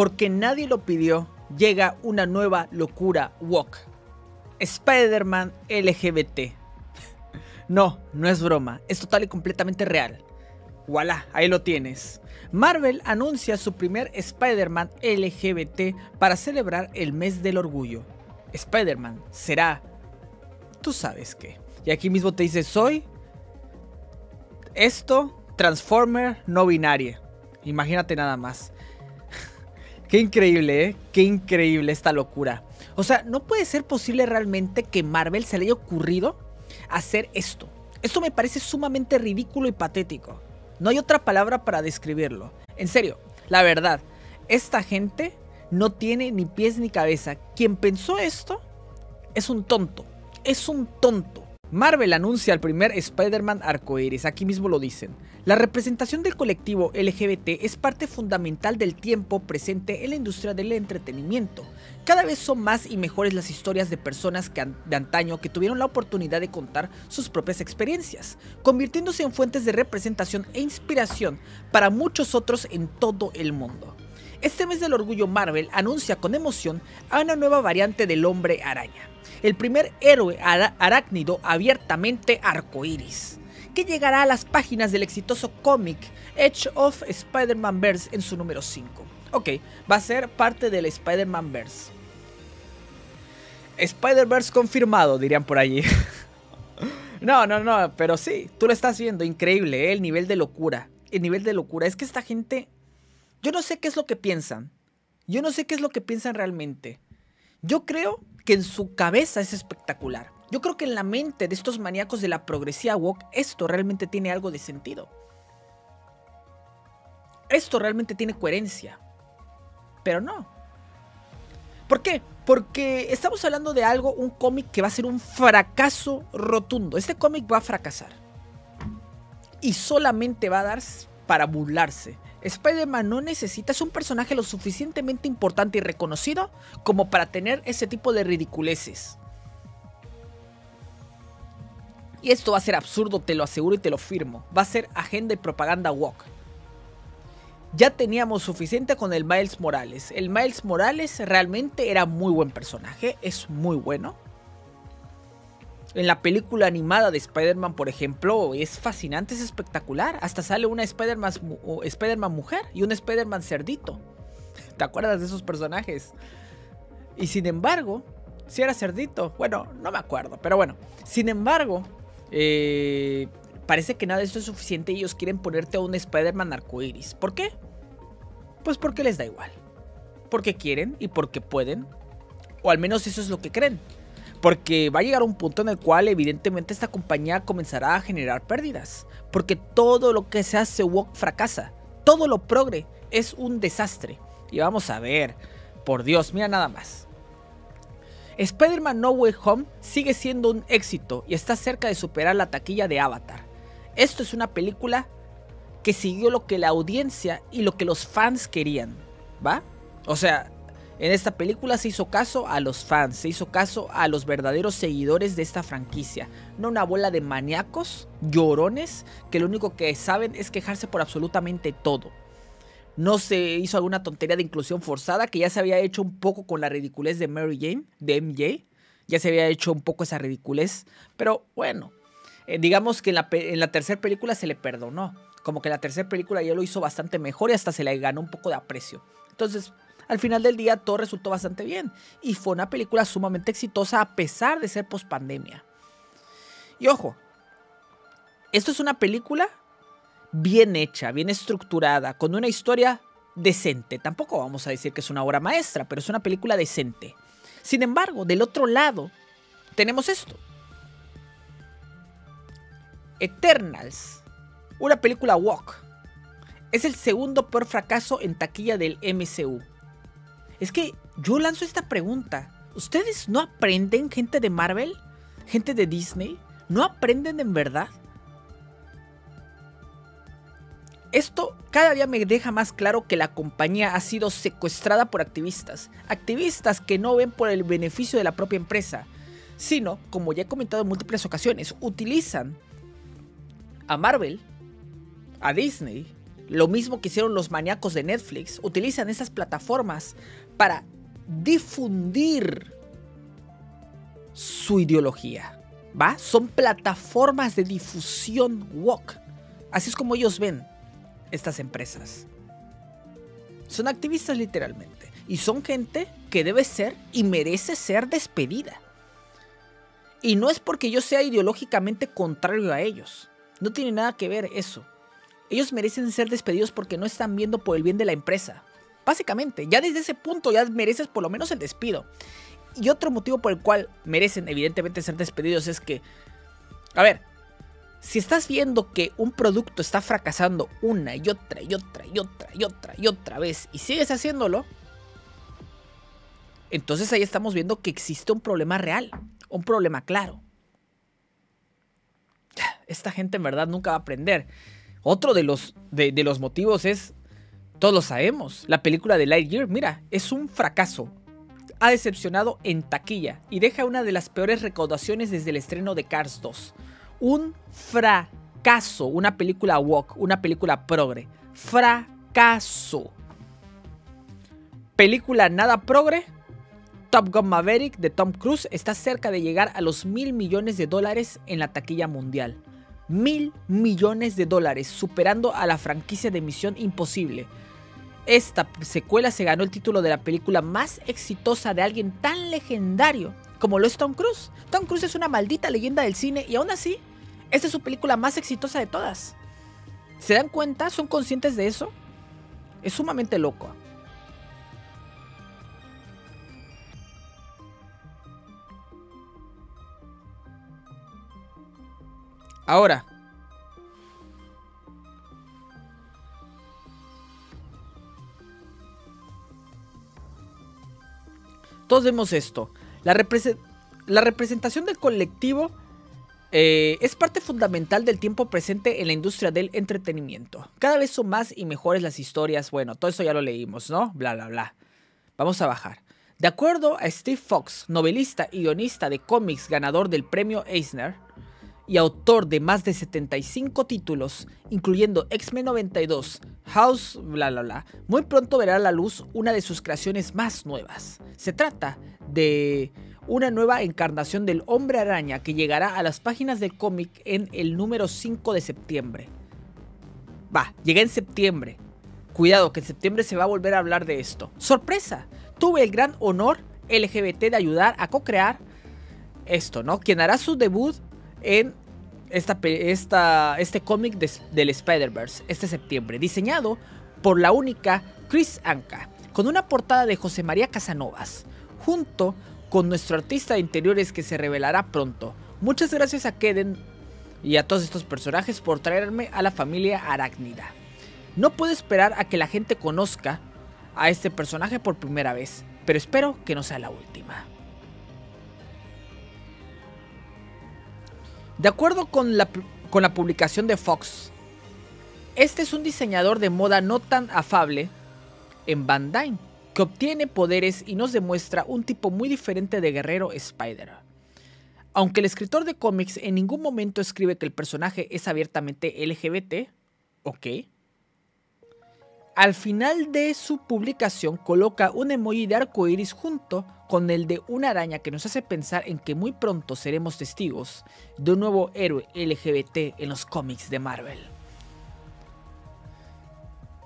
porque nadie lo pidió, llega una nueva locura walk. Spider-Man LGBT. No, no es broma, es total y completamente real. Voilà, ahí lo tienes. Marvel anuncia su primer Spider-Man LGBT para celebrar el mes del orgullo. Spider-Man será... Tú sabes qué. Y aquí mismo te dice, soy... Esto, Transformer no binaria. Imagínate nada más. Qué increíble, ¿eh? Qué increíble esta locura. O sea, no puede ser posible realmente que Marvel se le haya ocurrido hacer esto. Esto me parece sumamente ridículo y patético. No hay otra palabra para describirlo. En serio, la verdad, esta gente no tiene ni pies ni cabeza. Quien pensó esto es un tonto. Es un tonto. Marvel anuncia el primer Spider-Man arcoíris, aquí mismo lo dicen. La representación del colectivo LGBT es parte fundamental del tiempo presente en la industria del entretenimiento. Cada vez son más y mejores las historias de personas que de antaño que tuvieron la oportunidad de contar sus propias experiencias, convirtiéndose en fuentes de representación e inspiración para muchos otros en todo el mundo. Este mes del orgullo Marvel anuncia con emoción a una nueva variante del hombre araña el primer héroe arácnido abiertamente arcoíris, que llegará a las páginas del exitoso cómic Edge of Spider-Man Verse en su número 5. Ok, va a ser parte del Spider-Man Verse. Spider-Verse confirmado, dirían por allí. no, no, no, pero sí, tú lo estás viendo, increíble, ¿eh? el nivel de locura. El nivel de locura. Es que esta gente, yo no sé qué es lo que piensan. Yo no sé qué es lo que piensan realmente. Yo creo que en su cabeza es espectacular. Yo creo que en la mente de estos maníacos de la progresía woke esto realmente tiene algo de sentido. Esto realmente tiene coherencia. Pero no. ¿Por qué? Porque estamos hablando de algo, un cómic que va a ser un fracaso rotundo. Este cómic va a fracasar. Y solamente va a dar para burlarse. Spider-Man no necesita, es un personaje lo suficientemente importante y reconocido como para tener ese tipo de ridiculeces. Y esto va a ser absurdo, te lo aseguro y te lo firmo. Va a ser agenda y propaganda walk. Ya teníamos suficiente con el Miles Morales. El Miles Morales realmente era muy buen personaje, es muy bueno. En la película animada de Spider-Man, por ejemplo, es fascinante, es espectacular. Hasta sale una Spider-Man Spider mujer y un Spider-Man cerdito. ¿Te acuerdas de esos personajes? Y sin embargo, si era cerdito, bueno, no me acuerdo, pero bueno, sin embargo, eh, parece que nada de esto es suficiente y ellos quieren ponerte a un Spider-Man arcoiris. ¿Por qué? Pues porque les da igual. Porque quieren y porque pueden. O al menos eso es lo que creen. Porque va a llegar un punto en el cual evidentemente esta compañía comenzará a generar pérdidas. Porque todo lo que se hace woke fracasa. Todo lo progre es un desastre. Y vamos a ver, por Dios, mira nada más. Spider-Man No Way Home sigue siendo un éxito y está cerca de superar la taquilla de Avatar. Esto es una película que siguió lo que la audiencia y lo que los fans querían, ¿va? O sea, en esta película se hizo caso a los fans, se hizo caso a los verdaderos seguidores de esta franquicia, no una bola de maníacos, llorones, que lo único que saben es quejarse por absolutamente todo. No se hizo alguna tontería de inclusión forzada que ya se había hecho un poco con la ridiculez de Mary Jane, de MJ. Ya se había hecho un poco esa ridiculez, pero bueno, eh, digamos que en la, en la tercera película se le perdonó. Como que la tercera película ya lo hizo bastante mejor y hasta se le ganó un poco de aprecio. Entonces, al final del día todo resultó bastante bien y fue una película sumamente exitosa a pesar de ser post pandemia. Y ojo, esto es una película bien hecha, bien estructurada, con una historia decente. Tampoco vamos a decir que es una obra maestra, pero es una película decente. Sin embargo, del otro lado, tenemos esto. Eternals, una película walk. Es el segundo peor fracaso en taquilla del MCU. Es que yo lanzo esta pregunta. ¿Ustedes no aprenden, gente de Marvel? ¿Gente de Disney? ¿No aprenden en verdad? Esto cada día me deja más claro que la compañía ha sido secuestrada por activistas. Activistas que no ven por el beneficio de la propia empresa, sino, como ya he comentado en múltiples ocasiones, utilizan a Marvel, a Disney, lo mismo que hicieron los maníacos de Netflix, utilizan esas plataformas para difundir su ideología. ¿Va? Son plataformas de difusión woke. Así es como ellos ven estas empresas. Son activistas literalmente. Y son gente que debe ser y merece ser despedida. Y no es porque yo sea ideológicamente contrario a ellos. No tiene nada que ver eso. Ellos merecen ser despedidos porque no están viendo por el bien de la empresa. Básicamente, ya desde ese punto ya mereces por lo menos el despido. Y otro motivo por el cual merecen evidentemente ser despedidos es que, a ver, si estás viendo que un producto está fracasando una y otra y otra y otra y otra y otra vez y sigues haciéndolo, entonces ahí estamos viendo que existe un problema real, un problema claro. Esta gente en verdad nunca va a aprender. Otro de los, de, los motivos es, todos lo sabemos, la película de Lightyear, mira, es un fracaso ha decepcionado en taquilla y deja una de las peores recaudaciones desde el estreno de Cars 2. Un fracaso, una película walk, una película progre. Fracaso. Película nada progre. Top Gun Maverick de Tom Cruise está cerca de llegar a los mil millones de dólares en la taquilla mundial. Mil millones de dólares, superando a la franquicia de Misión Imposible, esta secuela se ganó el título de la película más exitosa de alguien tan legendario como lo es Tom Cruise. Tom Cruise es una maldita leyenda del cine y aún así, esta es su película más exitosa de todas. ¿Se dan cuenta? ¿Son conscientes de eso? Es sumamente loco. Ahora, Todos vemos esto. La, representación del colectivo eh, es parte fundamental del tiempo presente en la industria del entretenimiento. Cada vez son más y mejores las historias. Bueno, todo eso ya lo leímos, ¿no? Bla, bla, bla. Vamos a bajar. De acuerdo a Steve Fox, novelista y guionista de cómics ganador del premio Eisner, y autor de más de 75 títulos, incluyendo X-Men 92, House, bla bla bla, muy pronto verá a la luz una de sus creaciones más nuevas. Se trata de una nueva encarnación del hombre araña que llegará a las páginas del cómic en el número 5 de septiembre. Va, llega en septiembre. Cuidado, que en septiembre se va a volver a hablar de esto. ¡Sorpresa! Tuve el gran honor LGBT de ayudar a co-crear esto, ¿no? Quien hará su debut en esta, este cómic del Spider-Verse este septiembre, diseñado por la única Chris Anka, con una portada de José María Casanovas, junto con nuestro artista de interiores que se revelará pronto. Muchas gracias a Keden y a todos estos personajes por traerme a la familia arácnida. No puedo esperar a que la gente conozca a este personaje por primera vez, pero espero que no sea la última. De acuerdo con la, con la publicación de Fox, este es un diseñador de moda no tan afable en Bandai, que obtiene poderes y nos demuestra un tipo muy diferente de guerrero Spider. Aunque el escritor de cómics en ningún momento escribe que el personaje es abiertamente LGBT, ok, al final de su publicación coloca un emoji de arco iris junto con el de una araña que nos hace pensar en que muy pronto seremos testigos de un nuevo héroe LGBT en los cómics de Marvel.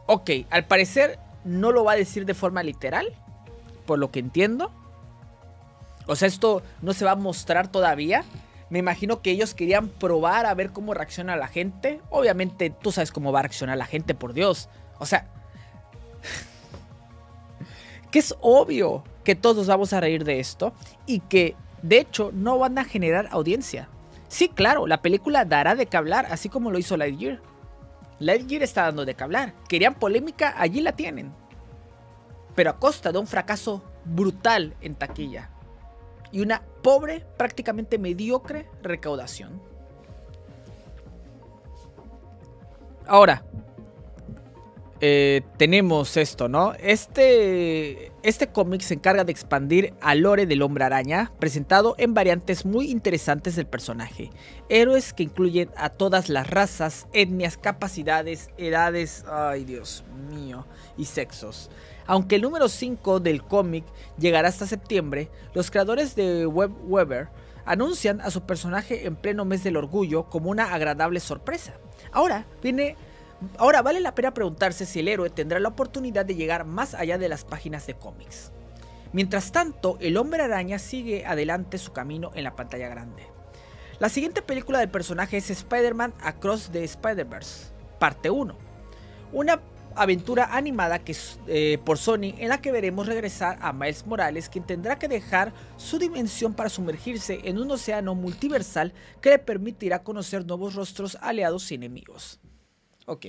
Ok, al parecer no lo va a decir de forma literal, por lo que entiendo. O sea, esto no se va a mostrar todavía. Me imagino que ellos querían probar a ver cómo reacciona la gente. Obviamente tú sabes cómo va a reaccionar la gente, por Dios. O sea, que es obvio que todos vamos a reír de esto y que de hecho no van a generar audiencia. Sí, claro, la película dará de qué hablar, así como lo hizo Lightyear. Lightyear está dando de qué hablar. Querían polémica, allí la tienen. Pero a costa de un fracaso brutal en taquilla. Y una pobre, prácticamente mediocre recaudación. Ahora, eh, tenemos esto, ¿no? Este, este cómic se encarga de expandir al lore del hombre araña, presentado en variantes muy interesantes del personaje. Héroes que incluyen a todas las razas, etnias, capacidades, edades, ay Dios mío, y sexos. Aunque el número 5 del cómic llegará hasta septiembre, los creadores de Web Weber anuncian a su personaje en pleno mes del orgullo como una agradable sorpresa. Ahora viene Ahora vale la pena preguntarse si el héroe tendrá la oportunidad de llegar más allá de las páginas de cómics. Mientras tanto, el hombre araña sigue adelante su camino en la pantalla grande. La siguiente película del personaje es Spider-Man Across the Spider-Verse, parte 1. Una aventura animada que, eh, por Sony en la que veremos regresar a Miles Morales, quien tendrá que dejar su dimensión para sumergirse en un océano multiversal que le permitirá conocer nuevos rostros, aliados y enemigos. Ok.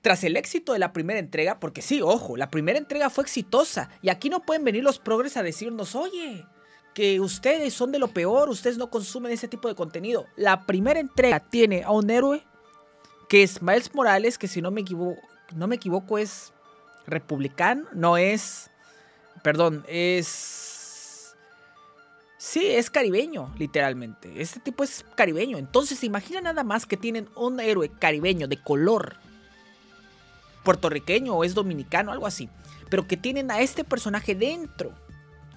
Tras el éxito de la primera entrega, porque sí, ojo, la primera entrega fue exitosa y aquí no pueden venir los progres a decirnos, oye, que ustedes son de lo peor, ustedes no consumen ese tipo de contenido. La primera entrega tiene a un héroe que es Miles Morales, que si no me equivoco, no me equivoco es republicano, no es, perdón, es Sí, es caribeño, literalmente. Este tipo es caribeño. Entonces, imagina nada más que tienen un héroe caribeño de color puertorriqueño o es dominicano, algo así. Pero que tienen a este personaje dentro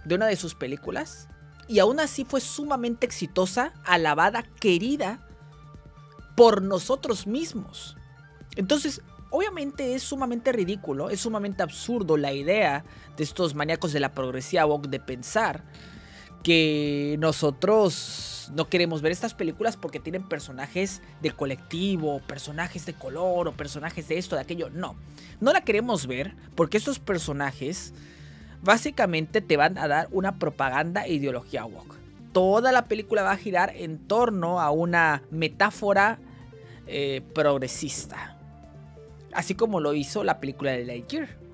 de una de sus películas. Y aún así fue sumamente exitosa, alabada, querida por nosotros mismos. Entonces, obviamente es sumamente ridículo, es sumamente absurdo la idea de estos maníacos de la progresiva de pensar que nosotros no queremos ver estas películas porque tienen personajes de colectivo, personajes de color o personajes de esto, de aquello. No, no la queremos ver porque estos personajes básicamente te van a dar una propaganda e ideología woke. Toda la película va a girar en torno a una metáfora eh, progresista. Así como lo hizo la película de Lightyear.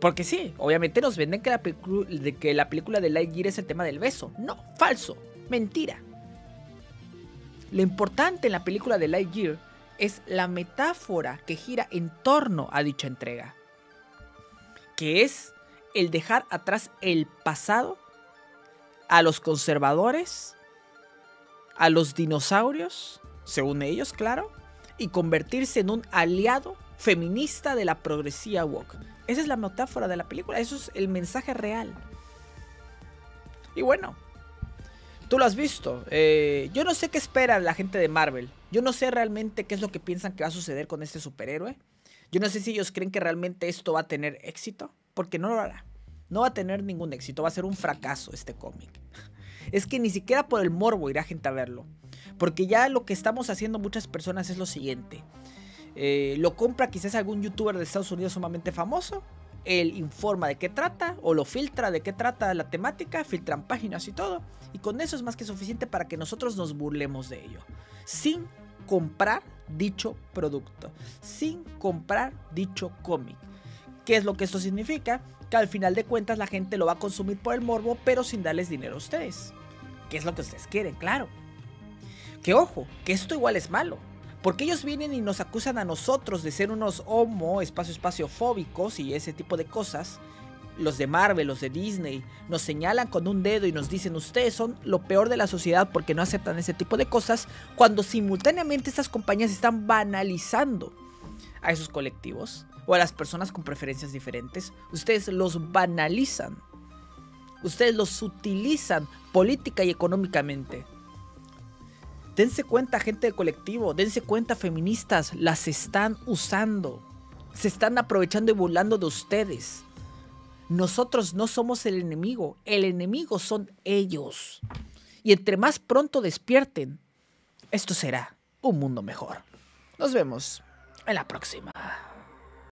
Porque sí, obviamente nos venden que la, que la película de Lightyear es el tema del beso. No, falso, mentira. Lo importante en la película de Lightyear es la metáfora que gira en torno a dicha entrega. Que es el dejar atrás el pasado, a los conservadores, a los dinosaurios, según ellos, claro, y convertirse en un aliado feminista de la progresía woke. Esa es la metáfora de la película, eso es el mensaje real. Y bueno, tú lo has visto. Eh, yo no sé qué espera la gente de Marvel. Yo no sé realmente qué es lo que piensan que va a suceder con este superhéroe. Yo no sé si ellos creen que realmente esto va a tener éxito, porque no lo hará. No va a tener ningún éxito, va a ser un fracaso este cómic. Es que ni siquiera por el morbo irá gente a verlo. Porque ya lo que estamos haciendo muchas personas es lo siguiente. Eh, lo compra quizás algún youtuber de Estados Unidos sumamente famoso. Él informa de qué trata o lo filtra de qué trata la temática, filtran páginas y todo. Y con eso es más que suficiente para que nosotros nos burlemos de ello. Sin comprar dicho producto. Sin comprar dicho cómic. ¿Qué es lo que esto significa? Que al final de cuentas la gente lo va a consumir por el morbo, pero sin darles dinero a ustedes. ¿Qué es lo que ustedes quieren? Claro. Que ojo, que esto igual es malo. Porque ellos vienen y nos acusan a nosotros de ser unos homo, espacio, espacio fóbicos y ese tipo de cosas. Los de Marvel, los de Disney, nos señalan con un dedo y nos dicen ustedes son lo peor de la sociedad porque no aceptan ese tipo de cosas, cuando simultáneamente estas compañías están banalizando a esos colectivos o a las personas con preferencias diferentes. Ustedes los banalizan. Ustedes los utilizan política y económicamente. Dense cuenta, gente del colectivo, dense cuenta, feministas, las están usando. Se están aprovechando y burlando de ustedes. Nosotros no somos el enemigo, el enemigo son ellos. Y entre más pronto despierten, esto será un mundo mejor. Nos vemos en la próxima.